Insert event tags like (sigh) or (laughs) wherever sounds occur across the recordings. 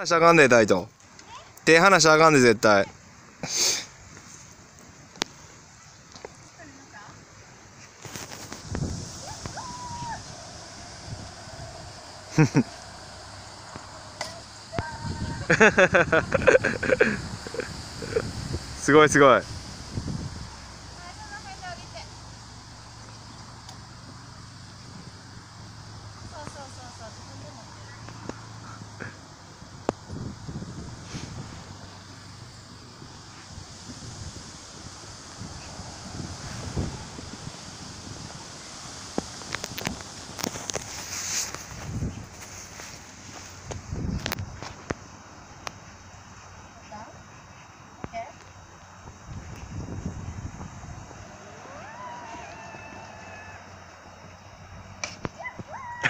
話したらあかんで、タイト。手離しあかんで、絶対。すごいすごい。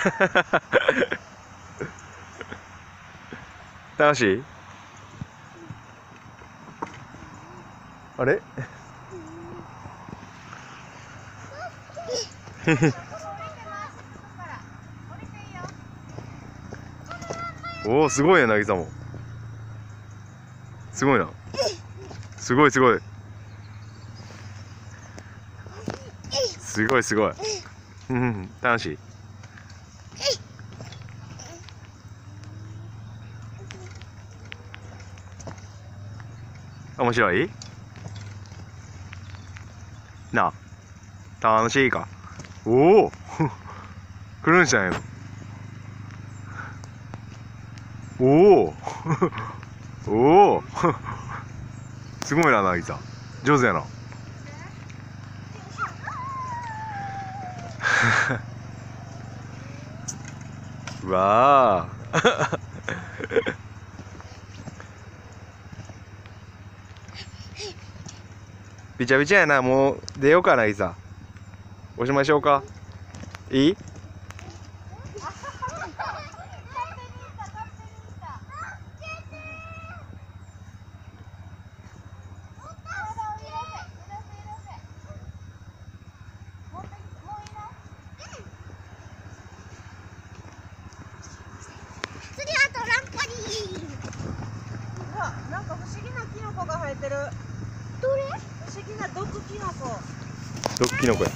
(laughs) 楽しい？あれ？(laughs) おおすごいね渚も。すごいな。すごいすごい。すごいすごい。うん。楽しい。面白い？なあ。楽しいか？おお。(laughs) 来るんじゃないの？おお。(laughs) おお。(laughs) すごいな渚上手やな。わあびちゃびちゃやな。もう出ようかないざ。押しましょうか。いいわなんか不思議なキノコが生えてるどれ不思議な毒キノコ。毒キノコや。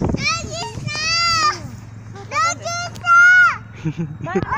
何さ何さま (laughs)